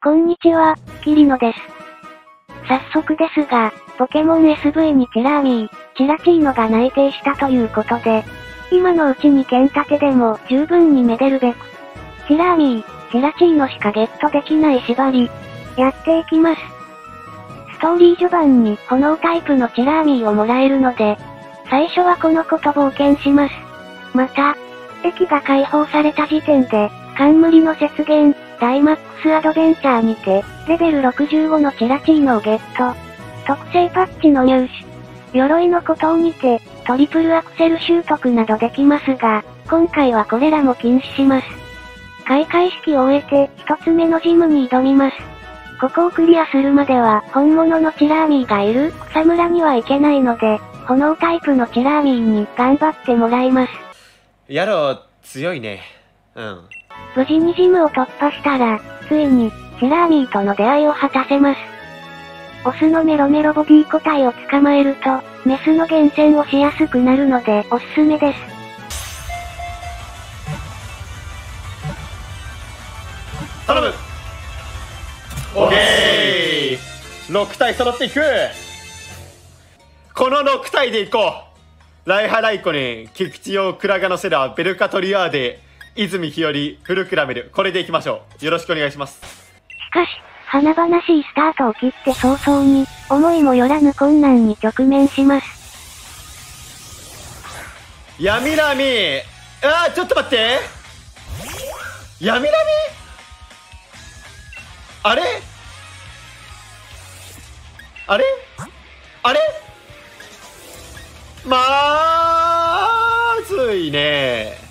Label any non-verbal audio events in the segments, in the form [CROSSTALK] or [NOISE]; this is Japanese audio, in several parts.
こんにちは、キリノです。早速ですが、ポケモン SV にチラーミー、チラチーノが内定したということで、今のうちに剣立てでも十分にめでるべく、チラーミー、チラチーノしかゲットできない縛り、やっていきます。ストーリー序盤に炎タイプのチラーミーをもらえるので、最初はこの子と冒険します。また、駅が解放された時点で、冠の雪原、ダイマックスアドベンチャーにて、レベル65のチラチーノをゲット。特製パッチの入手。鎧の孤島にて、トリプルアクセル習得などできますが、今回はこれらも禁止します。開会式を終えて、一つ目のジムに挑みます。ここをクリアするまでは、本物のチラーミーがいる草むらには行けないので、炎タイプのチラーミーに頑張ってもらいます。やろう、強いね。うん。無事にジムを突破したら、ついに、チラーミーとの出会いを果たせます。オスのメロメロボディ個体を捕まえると、メスの厳選をしやすくなるのでおすすめです。頼むオッケー !6 体揃っていくこの6体でいこうライハライコに菊池用クラガノセラベルカトリアーデ泉日和、フルクラメル、これでいきましょう。よろしくお願いします。しかし、華々しいスタートを切って早々に、思いもよらぬ困難に直面します。闇波。あー、ちょっと待って。闇波？あれ？あれ？あれ？まずいね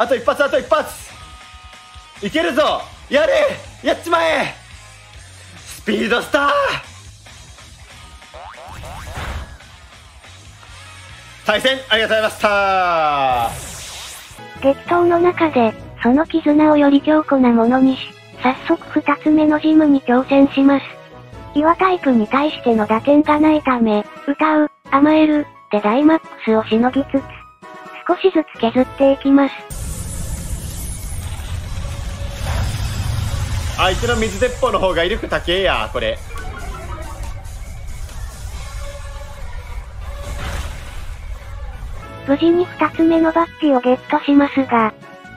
あと一発あと一発。いけるぞ。やれ。やっちまえ。スピードスター。対戦ありがとうございました。激闘の中で、その絆をより強固なものにし、早速二つ目のジムに挑戦します。岩タイプに対しての打点がないため、歌う、甘える、でダイマックスをしのぎつつ、少しずつ削っていきます。相手の水鉄砲の方が威力高えやこれ無事に2つ目のバッジをゲットしますが、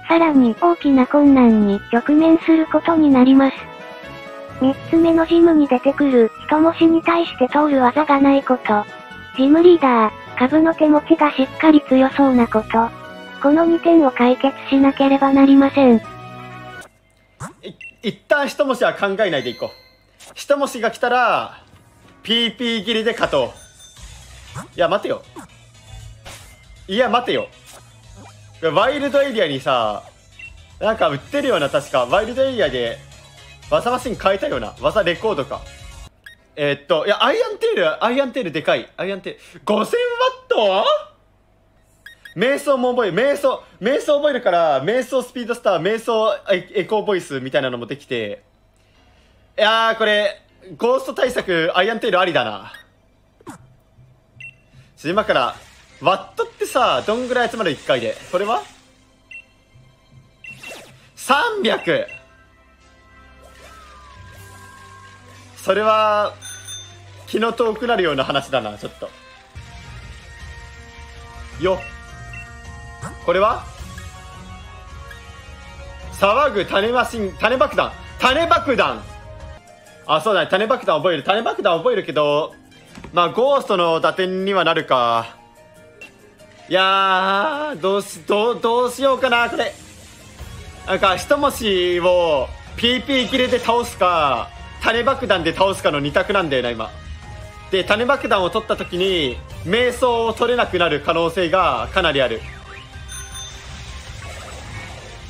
さらに大きな困難に直面することになります。3つ目のジムに出てくる人もしに対して通る技がないこと。ジムリーダー、株の手持ちがしっかり強そうなこと。この2点を解決しなければなりません。一旦一文字は考えないでいこう。一文字が来たら PP 切りで勝とう。いや待てよ。いや待てよ。ワイルドエリアにさなんか売ってるような確かワイルドエリアで技マシン買えたような技レコードか。えー、っといやアイアンテールアイアンテールでかい。アイアンテール。5000ワット？瞑想も覚え。瞑想、瞑想覚えるから、瞑想スピードスター、瞑想エコーボイスみたいなのもできて。いやー、これ、ゴースト対策、アイアンテールありだな。今から、ワットってさ、どんぐらい集まる ?1 回で？これは ?300! それは、気の遠くなるような話だな、ちょっと。よっ。これは？騒ぐ種マシン、種爆弾。種爆弾あ、そうだね。種爆弾覚える。種爆弾覚えるけど、まあ、ゴーストの打点にはなるか。いやー、どうし、ど、どうしようかな、これ。なんか、一文字を PP 切れで倒すか、種爆弾で倒すかの2択なんだよな、今。で、種爆弾を取った時に、瞑想を取れなくなる可能性がかなりある。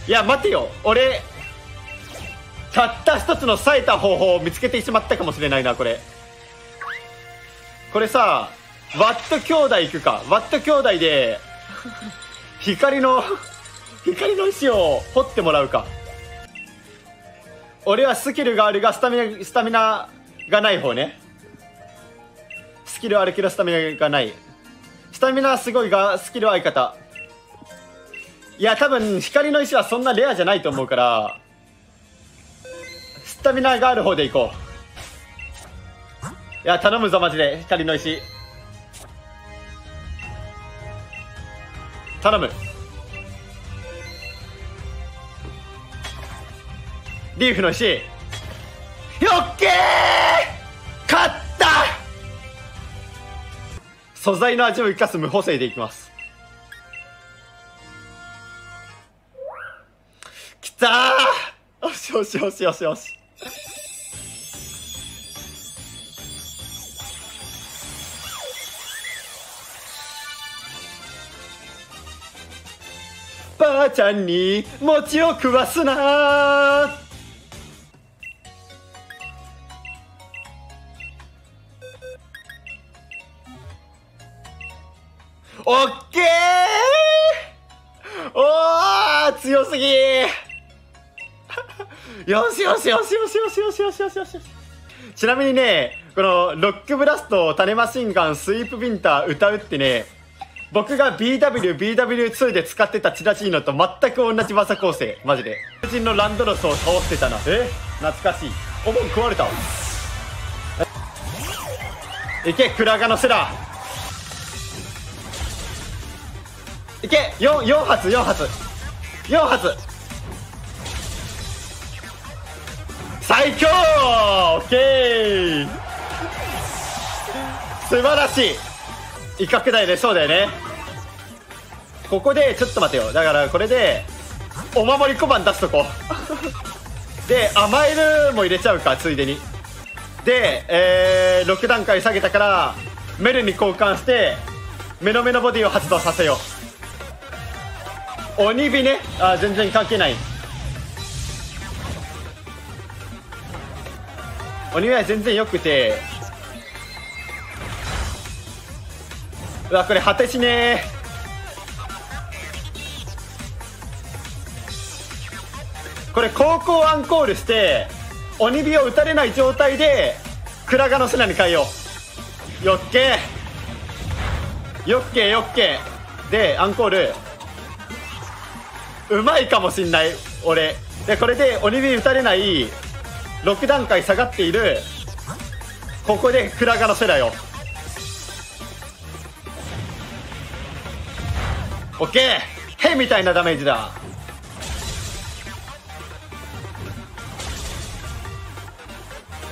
いや待てよ。俺たった一つの冴えた方法を見つけてしまったかもしれないなこれ。これさワット兄弟行くか。ワット兄弟で光の光の石を掘ってもらうか。俺はスキルがあるがスタミナスタミナがない方ね。スキルあるけどスタミナがない。スタミナすごいがスキル相方。いや多分光の石はそんなレアじゃないと思うからスタミナがある方でいこう。いや頼むぞマジで。光の石。頼む。リーフの石。よっけー！勝った！素材の味を生かす無補正でいきます。よしよしよしよし。ばあちゃんに餅を食わすな。オッケー。おー強すぎ。よしよしよしよしよしよしよしよしよしちなみにねこのロックブラスト種マシンガンスイープビンター歌うってね僕が BWBW2 で使ってたチラチーノと全く同じ技構成。マジで。友人のランドロスを倒してたな。え？懐かしい。お盆食われた。いけクラガのセラいけ 4, 4発4発。4発。最強!オッケー!素晴らしい!威嚇台でそうだよね。ここでちょっと待てよ。だからこれでお守り小判出すとこ [LAUGHS] で甘えるも入れちゃうかついでに。で、えー、6段階下げたからメルに交換して目の目のボディを発動させよう。鬼火ね。あ全然関係ない鬼は全然よくて。うわこれ果てしねこれ高校アンコールして鬼火を打たれない状態でクラガの砂に変えよう。よっけよっけよっけでアンコール。うまいかもしんない俺。でこれで鬼火打たれない6段階下がっている。ここでクラガのセラよ。オッケー。ヘみたいなダメージだ。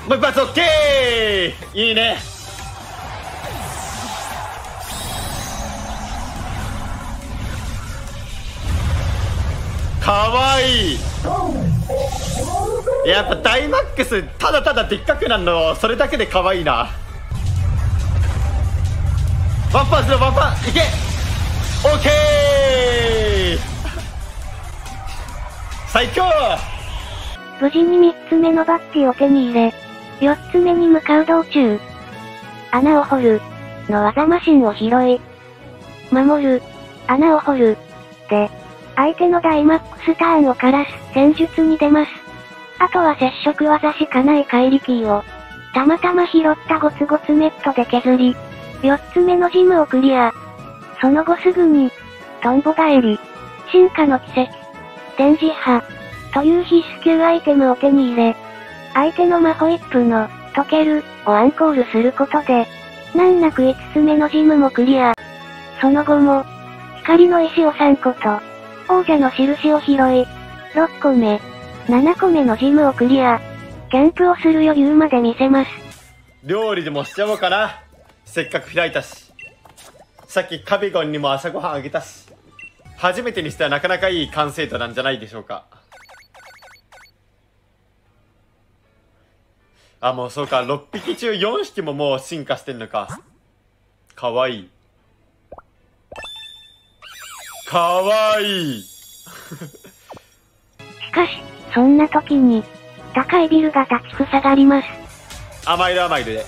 もう一発オッケー。いいね。かわいい。やっぱダイマックスただただでっかくなるのそれだけで可愛いなワンパンするワンパンいけオッケー最強無事に3つ目のバッジを手に入れ、4つ目に向かう道中。穴を掘る、の技マシンを拾い、守る、穴を掘る、で、相手のダイマックスターンを枯らす戦術に出ます。あとは接触技しかない怪力を、たまたま拾ったゴツゴツネットで削り、4つ目のジムをクリア。その後すぐに、トンボ返り、進化の奇跡、電磁波、という必須級アイテムを手に入れ、相手のマホイップの、溶ける、をアンコールすることで、難なく5つ目のジムもクリア。その後も、光の石を3個と、王者の印を拾い、6個目、7個目のジムをクリア。キャンプをする余裕まで見せます。料理でもしちゃおうかな。せっかく開いたし。さっきカビゴンにも朝ごはんあげたし。初めてにしてはなかなかいい完成度なんじゃないでしょうか。あもうそうか。6匹中4匹ももう進化してんのか。かわいい。かわいい。しかし、そんな時に、高いビルが立ちふさがります。甘いる甘いるで。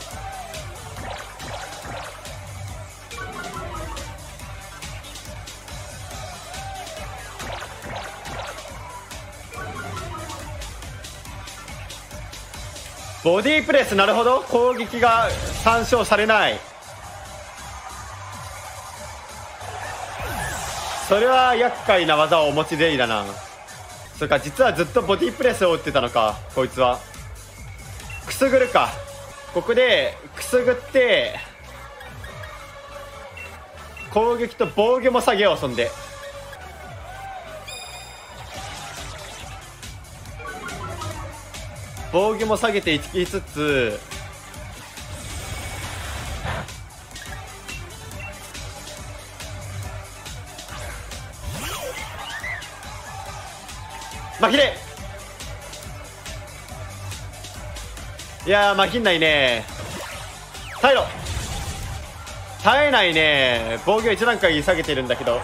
ボディープレスなるほど。攻撃が参照されない。それは厄介な技をお持ちでいいだな。それか実はずっとボディプレスを打ってたのかこいつは。くすぐるか。ここでくすぐって攻撃と防御も下げようそんで。防御も下げていきつつまひれいやーまひんないね。耐えろ。耐えないね。防御1段階下げてるんだけど。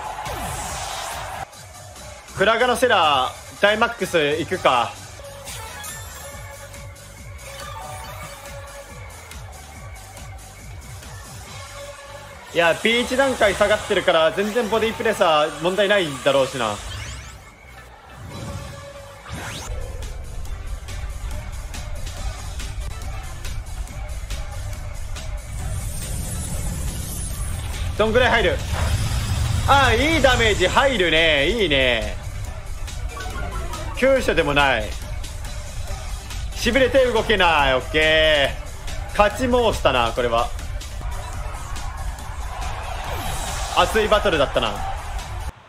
クラガのセラーダイマックスいくか。いや B1 段階下がってるから全然ボディープレッサー問題ないだろうしな。どんぐらい入る？ああいいダメージ入るね。いいね。急所でもない。しびれて動けない。オッケー。勝ち申したなこれは。熱いバトルだったな。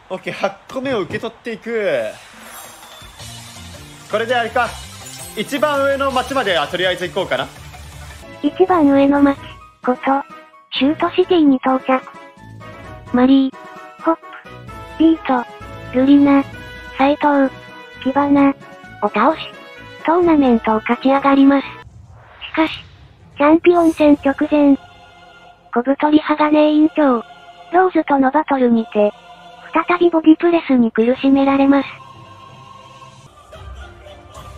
オッケー。8個目を受け取っていく。これであれか。一番上の町まではとりあえず行こうかな。一番上の町、こと、シュートシティに到着。マリー、ホップ、ピート、ルリナ、サイトウ、キバナを倒し、トーナメントを勝ち上がります。しかし、チャンピオン戦直前、小太り鋼委員長、ローズとのバトルにて、再びボディプレスに苦しめられます。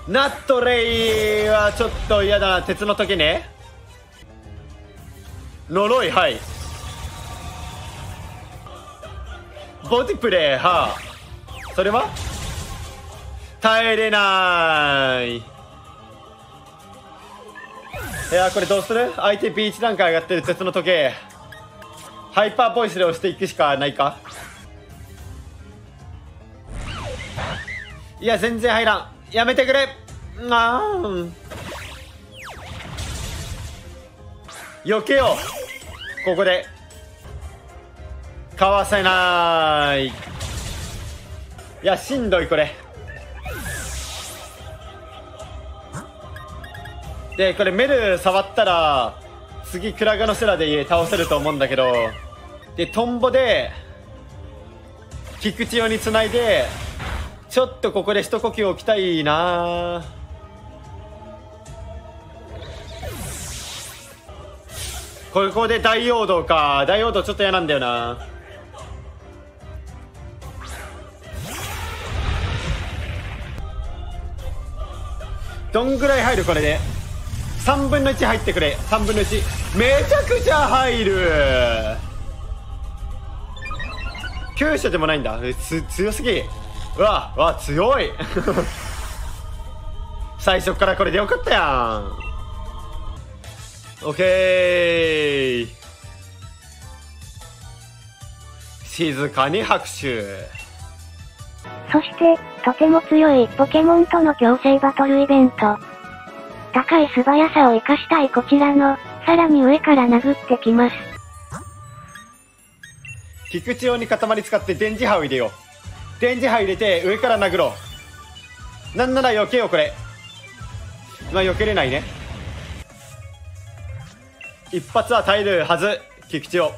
ナットレイはちょっと嫌だな鉄の時ね呪いはいボディプレイはあ。それは？耐えれない。いやこれどうする？相手 B1 段階上がってる鉄の時計。ハイパーボイスで押していくしかないか？いや全然入らん。やめてくれ。あー。避けよう。ここで。かわせない。いやしんどいこれ。でこれメル触ったら次クラガのセラで倒せると思うんだけど。でトンボで菊池用につないでちょっとここで一呼吸置きたいな。ここで大陽道か。大陽道ちょっと嫌なんだよな。どんぐらい入るこれで？3分の1入ってくれ。3分の1めちゃくちゃ入る。急所でもないんだ。つ強すぎ。うわうわ強い。[LAUGHS] 最初からこれでよかったやん。オッケー。静かに拍手。そして、とても強いポケモンとの共生バトルイベント。高い素早さを活かしたいこちらの、さらに上から殴ってきます。菊池用に塊使って電磁波を入れよう。電磁波入れて上から殴ろう。なんなら避けよこれ。まあ避けれないね。一発は耐えるはず菊池を。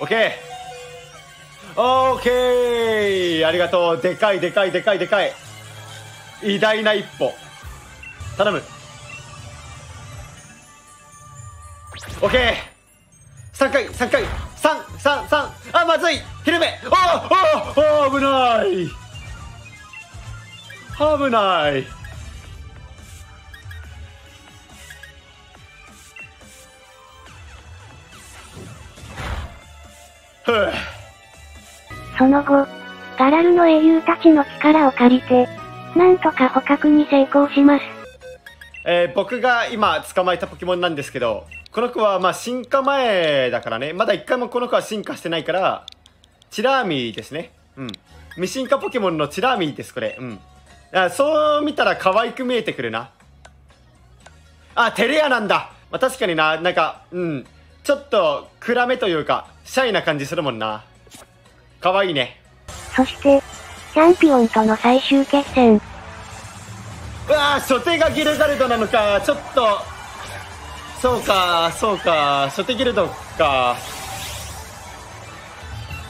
オッケーケーありがとう。でかいでかいでかいでかい。偉大な一歩。頼む。オッケー3回。3回333あまずい。ひるめあああ危ない。危ない。その後、ガラルの英雄たちの力を借りて、なんとか捕獲に成功します。えー僕が今捕まえたポケモンなんですけどこの子はまあ進化前だからね。まだ一回もこの子は進化してないから、チラーミーですね。うん。未進化ポケモンのチラーミーです、これ。うん。あそう見たら可愛く見えてくるな。あ、テレアなんだ。まあ、確かにな、なんか、うん。ちょっと暗めというか、シャイな感じするもんな。可愛いね。そして、チャンピオンとの最終決戦。うわあ初手がギルガルドなのか。ちょっとそうかそうか初手ギルドか。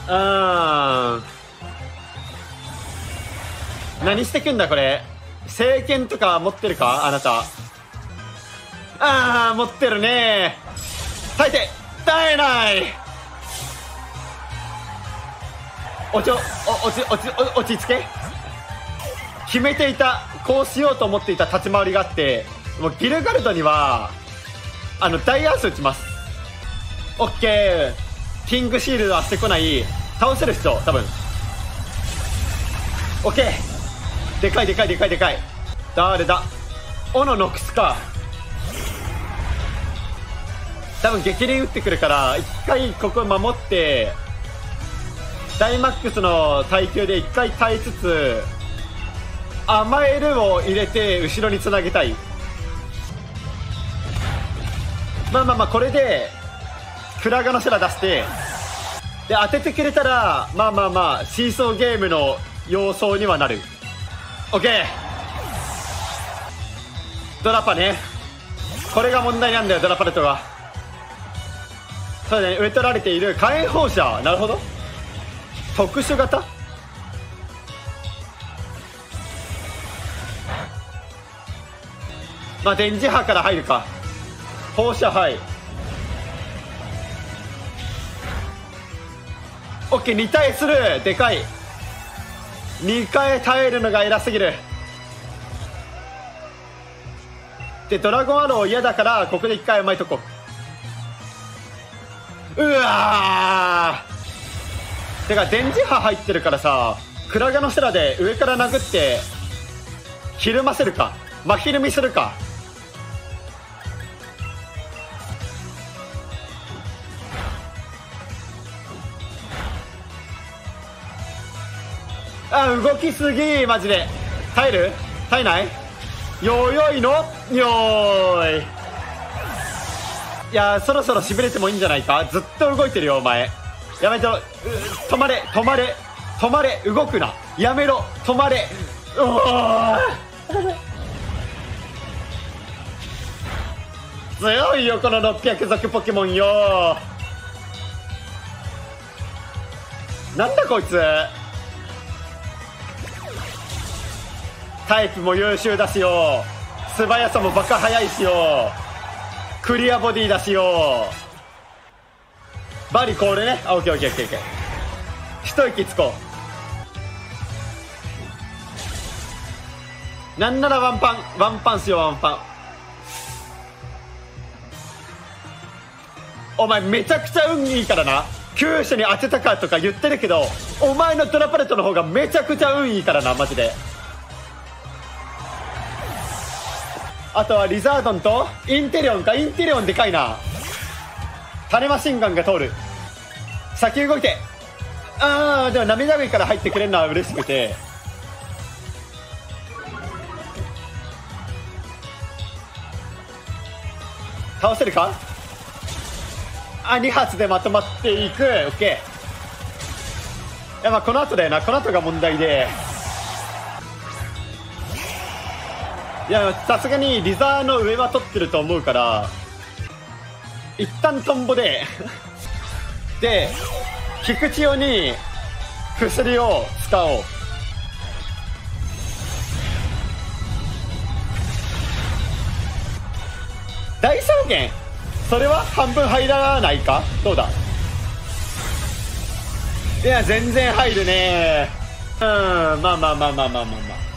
うー。ん何してくんだこれ？聖剣とか持ってるか？あなた。ああ持ってるね耐えて耐えない。おちお落ち落ち落ち着け。決めていたこうしようと思っていた立ち回りがあってもうギルガルドにはあのダイアース打ちます。オッケー。キングシールドはしてこない。倒せる人多分。オッケー。でかいでかいでかいでかい。誰だ？オノノクスか。多分激励打ってくるから一回ここ守ってダイマックスの耐久で一回耐えつつ甘えるを入れて後ろにつなげたい。まあまあまあこれでクラガのセラ出してで当ててくれたらまあまあまあシーソーゲームの様相にはなる。OK! ドラパね。これが問題なんだよドラパルトがそうだね植え取られている火炎放射なるほど。特殊型？まあ電磁波から入るか。放射はいオッケー2体する。でかい。2回耐えるのが偉すぎる。でドラゴンアロー嫌だからここで1回甘いとこう。うわー。てか電磁波入ってるからさクラガのセラで上から殴ってひるませるか真ひるみするか。あ動きすぎマジで。耐える？耐えない？よよいのよーい。やそろそろしびれてもいいんじゃないか？ずっと動いてるよお前。やめろ止まれ止まれ止まれ動くな。やめろ止まれ。うおー。強いよこの600族ポケモンよ。なんだこいつ。タイプも優秀だしよ。素早さもバカ速いしよ。クリアボディだしよう。バリコールね。あオッケーオッケーオッケーオッケー。一息つこう。なんならワンパンワンパンしようワンパン。お前めちゃくちゃ運いいからな。九州に当てたかとか言ってるけどお前のドラパレットの方がめちゃくちゃ運いいからなマジで。あとはリザードンとインテリオンかインテリオンでかいな。種マシンガンが通る。先動いて。ああでも涙目から入ってくれるのは嬉しくて。倒せるか？あ2発でまとまっていく。オッケー。いやまあこの後だよな。この後が問題で。いやさすがにリザーの上は取ってると思うから一旦トンボで [LAUGHS] で菊千代に薬を使おう。大草原？それは半分入らないか？どうだ？いや全然入るね。うんまあまあまあまあまあまあまあ。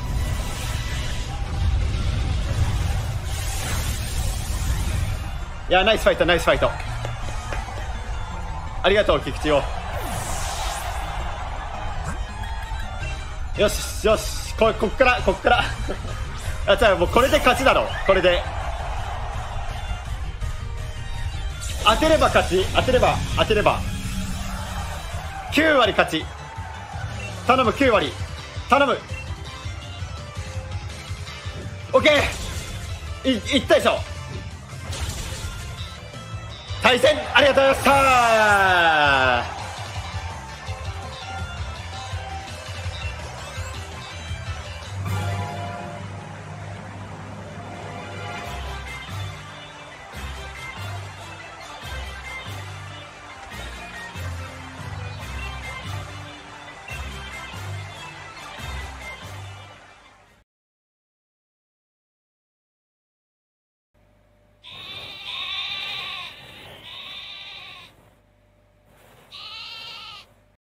いやナイスファイトナイスファイト。ありがとう菊池を。よしよしここっからこっから。あじゃあもうこれで勝ちだろこれで。当てれば勝ち当てれば当てれば。9割勝ち。頼む9割。頼む。OK いいったでしょ対戦ありがとうございました。